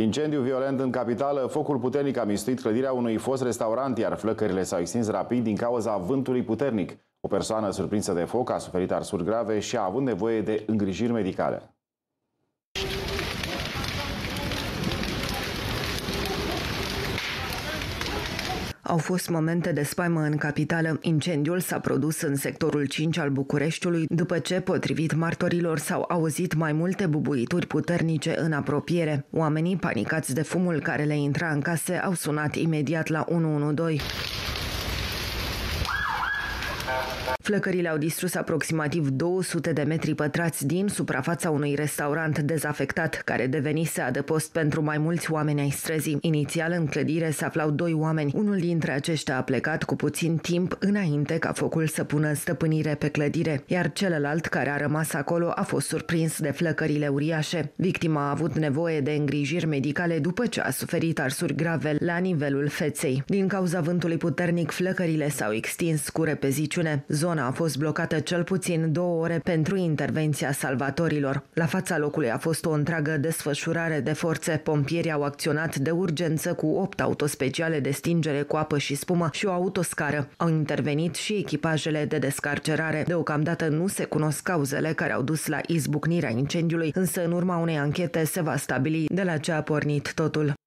Incendiu violent în capitală, focul puternic a mistuit clădirea unui fost restaurant, iar flăcările s-au extins rapid din cauza vântului puternic. O persoană surprinsă de foc a suferit arsuri grave și a avut nevoie de îngrijiri medicale. Au fost momente de spaimă în capitală. Incendiul s-a produs în sectorul 5 al Bucureștiului, după ce, potrivit martorilor, s-au auzit mai multe bubuituri puternice în apropiere. Oamenii, panicați de fumul care le intra în case, au sunat imediat la 112. Flăcările au distrus aproximativ 200 de metri pătrați din suprafața unui restaurant dezafectat, care devenise adăpost pentru mai mulți oameni ai străzii. Inițial, în clădire se aflau doi oameni. Unul dintre aceștia a plecat cu puțin timp înainte ca focul să pună stăpânire pe clădire, iar celălalt care a rămas acolo a fost surprins de flăcările uriașe. Victima a avut nevoie de îngrijiri medicale după ce a suferit arsuri grave la nivelul feței. Din cauza vântului puternic, flăcările s-au extins cu repeziciune. Zona Zona a fost blocată cel puțin două ore pentru intervenția salvatorilor. La fața locului a fost o întreagă desfășurare de forțe. Pompierii au acționat de urgență cu opt autospeciale de stingere cu apă și spumă și o autoscară. Au intervenit și echipajele de descarcerare. Deocamdată nu se cunosc cauzele care au dus la izbucnirea incendiului, însă în urma unei anchete se va stabili de la ce a pornit totul.